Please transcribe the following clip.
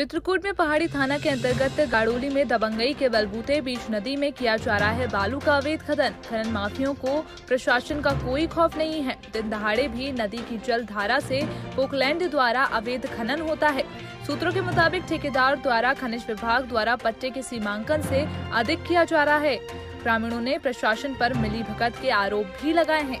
चित्रकूट में पहाड़ी थाना के अंतर्गत गाड़ोली में दबंगई के बलबूते बीच नदी में किया जा रहा है बालू का अवैध खनन। खनन माफियों को प्रशासन का कोई खौफ नहीं है। दिन दहाड़े भी नदी की जल धारा से पोकलैंड द्वारा अवैध खनन होता है। सूत्रों के मुताबिक ठेकेदार द्वारा खनिज विभाग द्वारा पट्टे के सीमांकन से अधिक किया जा रहा है। ग्रामीणों ने प्रशासन पर मिली भगत के आरोप भी लगाए हैं।